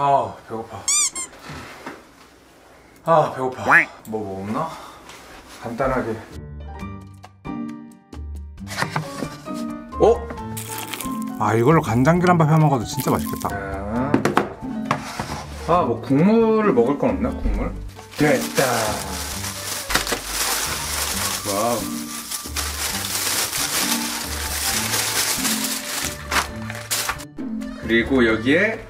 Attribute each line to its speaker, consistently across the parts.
Speaker 1: 아 배고파 아 배고파 뭐, 뭐 없나? 간단하게 어? 아 이걸로 간장 계란밥 해 먹어도 진짜 맛있겠다 아 뭐 국물을 먹을 건 없나? 국물? 됐다 와우 그리고 여기에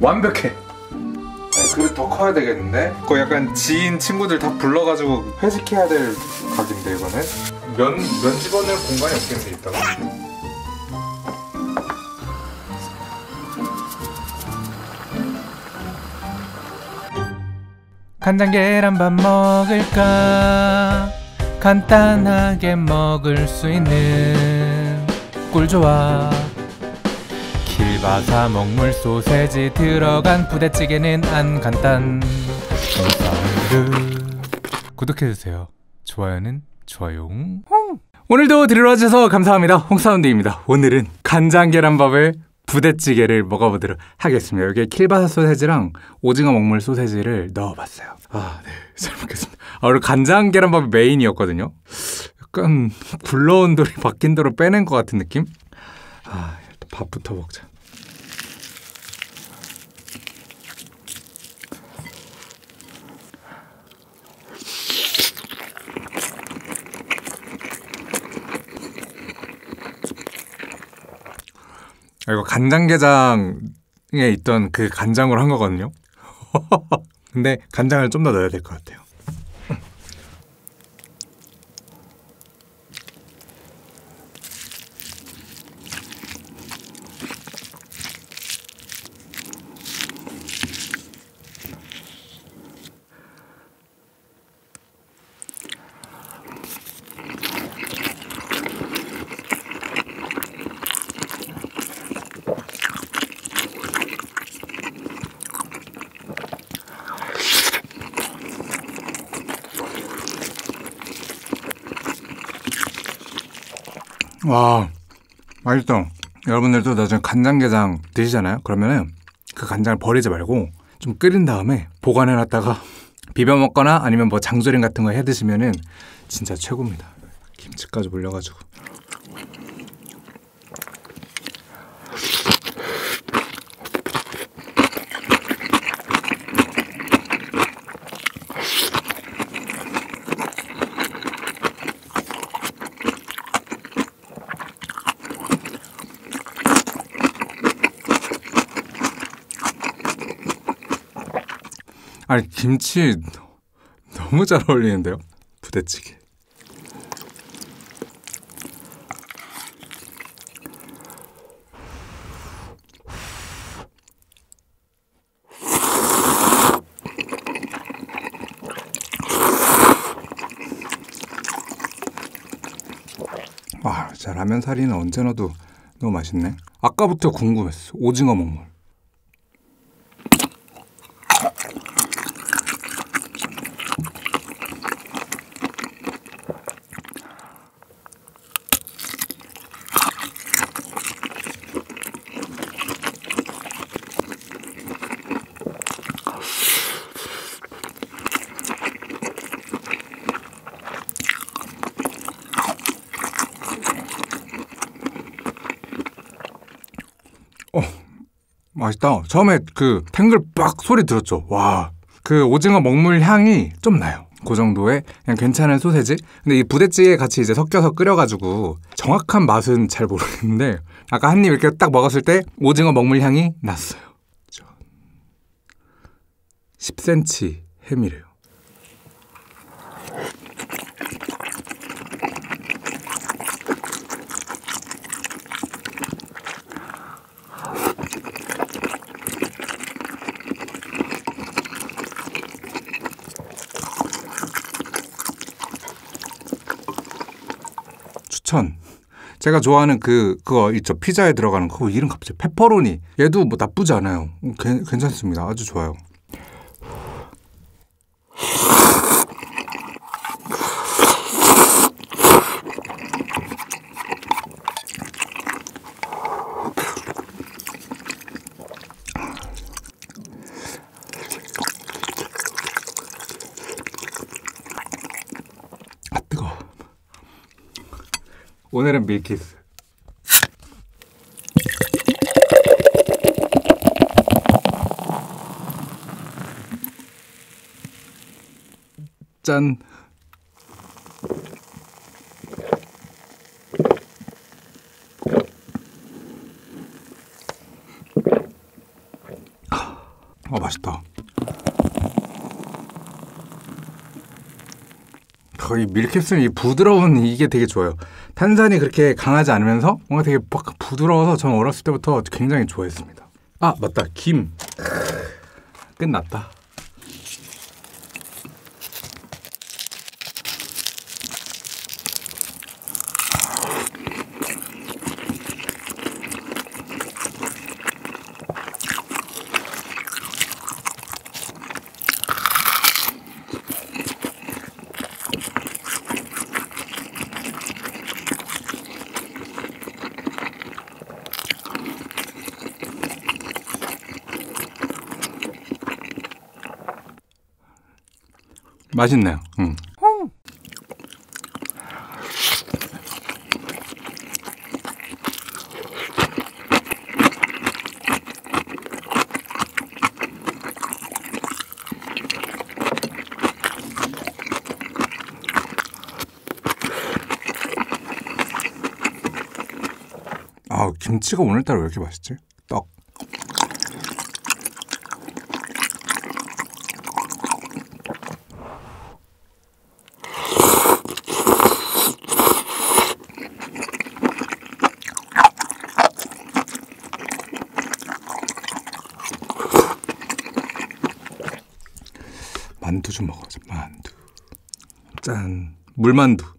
Speaker 1: 완벽해. 아니, 그릇 더 커야 되겠는데? 그거 약간 지인 친구들 다 불러가지고 회식해야 될 각인데 이거는 면, 면 집어넣을 공간이 없겠는데 이따가 간장 계란밥 먹을까 간단하게 먹을 수 있는 꿀 좋아 길바사 먹물 소세지 들어간 부대찌개는 안 간단. 홍사운드 구독해주세요. 좋아요는 좋아요 오늘도 들어와주셔서 감사합니다. 홍사운드입니다. 오늘은 간장 계란밥을 부대찌개를 먹어보도록 하겠습니다. 여기에 킬바사 소세지랑 오징어 먹물 소세지를 넣어봤어요. 아네잘 먹겠습니다. 아, 오늘 간장 계란밥이 메인이었거든요. 약간 굴러온 돌이 바뀐 돌을 빼낸 것 같은 느낌? 아 일단 밥부터 먹자 이거 간장게장에 있던 그 간장으로 한 거거든요. 근데 간장을 좀 더 넣어야 될 것 같아요. 와 맛있어. 여러분들도 나중에 간장게장 드시잖아요. 그러면은 그 간장을 버리지 말고 좀 끓인 다음에 보관해놨다가 비벼 먹거나 아니면 뭐 장조림 같은 거 해 드시면은 진짜 최고입니다. 김치까지 올려가지고. 아니 김치 너무 잘 어울리는데요? 부대찌개. 와, 진짜 라면 사리는 언제 넣어도 너무 맛있네. 아까부터 궁금했어. 오징어 먹물. 맛있다. 처음에 그 탱글 빡 소리 들었죠. 와. 그 오징어 먹물 향이 좀 나요. 그 정도의 그냥 괜찮은 소세지. 근데 이 부대찌개 같이 이제 섞여서 끓여가지고 정확한 맛은 잘 모르겠는데 아까 한 입 이렇게 딱 먹었을 때 오징어 먹물 향이 났어요. 10cm 햄이래요. 추천. 제가 좋아하는 그 그거 있죠. 피자에 들어가는 거. 이름 갑자기 페퍼로니. 얘도 뭐 나쁘지 않아요. 괜, 괜찮습니다. 아주 좋아요 오늘은 밀키스. 짠. 어 맛있다. 거의 밀캡슐 이 부드러운 이게 되게 좋아요. 탄산이 그렇게 강하지 않으면서 뭔가 되게 막 부드러워서 저는 어렸을 때부터 굉장히 좋아했습니다. 아 맞다 김 끝났다. 맛있네요. 음. 아 김치가 오늘따라 왜 이렇게 맛있지? 만두 좀 먹어보자. 만두. 짠. 물만두.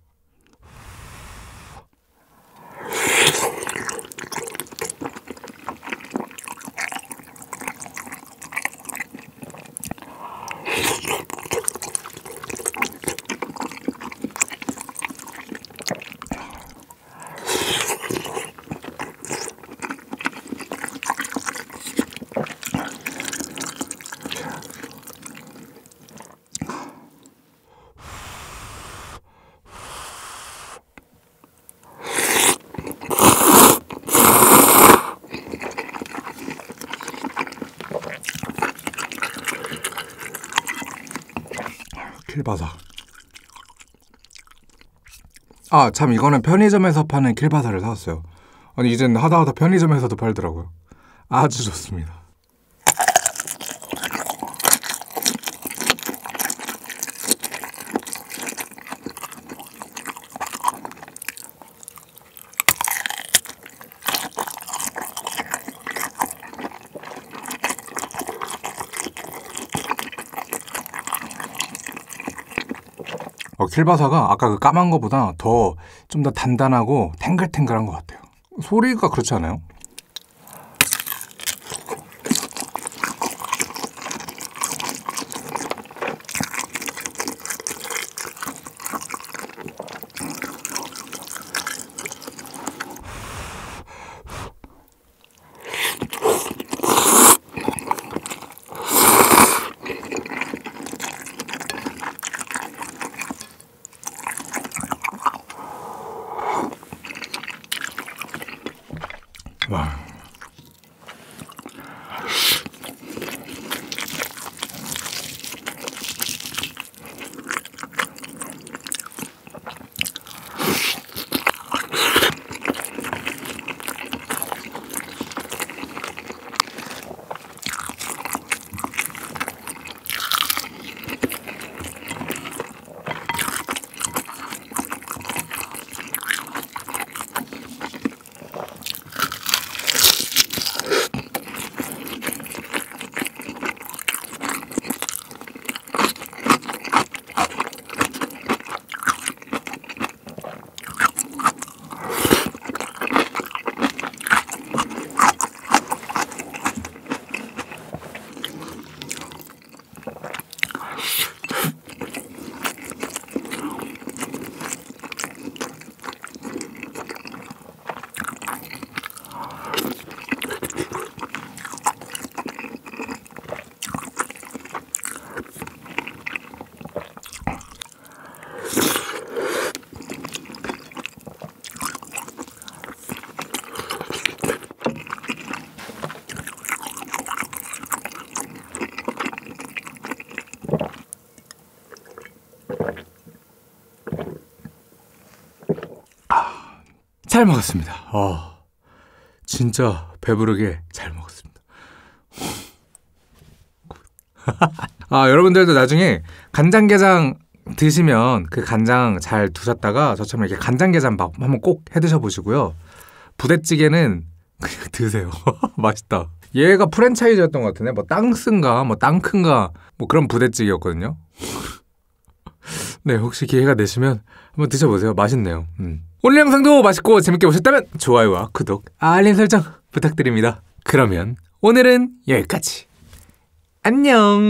Speaker 1: 킬바사. 아, 참 이거는 편의점에서 파는 킬바사를 사왔어요. 아니 이젠 하다 하다 편의점에서도 팔더라고요. 아주 좋습니다. 어, 킬바사가 아까 그 까만 거보다 더 좀 더 단단하고 탱글탱글한 것 같아요. 소리가 그렇지 않아요? 잘 먹었습니다. 아, 진짜 배부르게 잘 먹었습니다. 아, 여러분들도 나중에 간장게장 드시면 그 간장 잘 두셨다가 저처럼 이렇게 간장게장 밥 한번 꼭 해 드셔보시고요. 부대찌개는 그냥 드세요. 맛있다. 얘가 프랜차이즈였던 것 같은데 뭐 땅스인가 뭐 땅큰가 뭐 그런 부대찌개였거든요. 네, 혹시 기회가 되시면 한번 드셔보세요. 맛있네요. 음. 오늘 영상도 맛있고 재밌게 보셨다면 좋아요와 구독, 알림 설정 부탁드립니다. 그러면 오늘은 여기까지. 안녕.